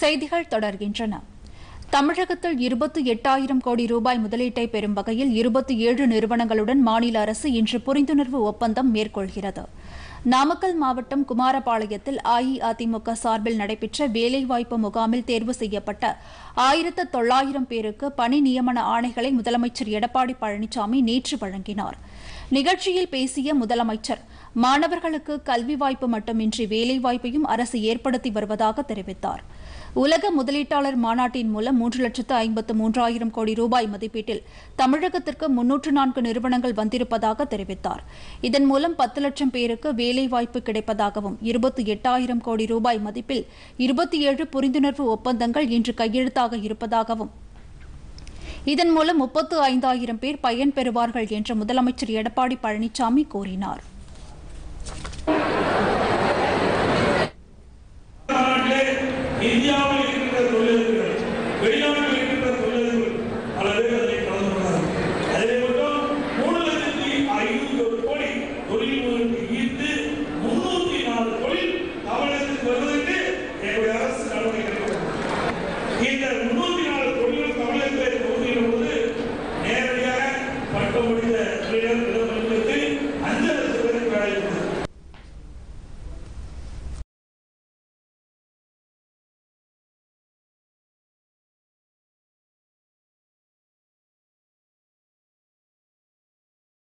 செய்திகள் தொடர்கின்றன. தமிழகத்தில் இருபத்தி எட்டாயிரம் கோடி ரூபாய் முதலீட்டை பெறும் வகையில் இருபத்தி ஏழு நிறுவனங்களுடன் மாநில அரசு இன்று புரிந்துணர்வு ஒப்பந்தம் மேற்கொள்கிறது. நாமக்கல் மாவட்டம் குமாரபாளையத்தில் அஇஅதிமுக சார்பில் நடைபெற்ற வேலைவாய்ப்பு முகாமில் தேர்வு செய்யப்பட்ட ஆயிரத்து தொள்ளாயிரம் பேருக்கு பணி நியமன ஆணைகளை முதலமைச்சர் எடப்பாடி பழனிசாமி நேற்று வழங்கினார். நிகழ்ச்சியில் பேசிய முதலமைச்சர் மாணவர்களுக்கு கல்வி வாய்ப்பு மட்டுமின்றி வேலைவாய்ப்பையும் அரசு ஏற்படுத்தி வருவதாக தெரிவித்தார். உலக முதலீட்டாளர் மாநாட்டின் மூலம் மூன்று லட்சத்து ஐம்பத்து மூன்றாயிரம் கோடி ரூபாய் மதிப்பீட்டில் தமிழகத்திற்கு முன்னூற்று நான்கு நிறுவனங்கள் வந்திருப்பதாக தெரிவித்தார். இதன் மூலம் பத்து லட்சம் பேருக்கு வேலைவாய்ப்பு கிடைப்பதாகவும் இருபத்தி எட்டாயிரம் கோடி ரூபாய் மதிப்பில் இருபத்தி ஏழு புரிந்துணர்வு ஒப்பந்தங்கள் இன்று கையெழுத்தாக இருப்பதாகவும் இதன் மூலம் முப்பத்து ஐந்தாயிரம் பேர் பயன்பெறுவார்கள் என்று முதலமைச்சர் எடப்பாடி பழனிசாமி இந்தியாவில் இருக்கின்ற தொழிலதிபர்கள் வெளிநாட்டில் இருக்கின்ற தொழிலதிபர்கள் பல பேர் அதில் கலந்து கொண்டார்கள். அதில் மட்டும் மூணு லட்சத்தி ஐநூத்தி ஒரு கோடி தொழில் முதலீடு ஈர்த்து முன்னூத்தி நாலு தொழில் தமிழகத்துக்கு வருவதற்கு எங்களுடைய அரசு நடவடிக்கை இந்த முன்னூத்தி நாலு தொழில்கள் தமிழகத்தை ஒதுங்கிடும் போது நேரடியாக பட்டம் முடிந்த தொழிலாளர்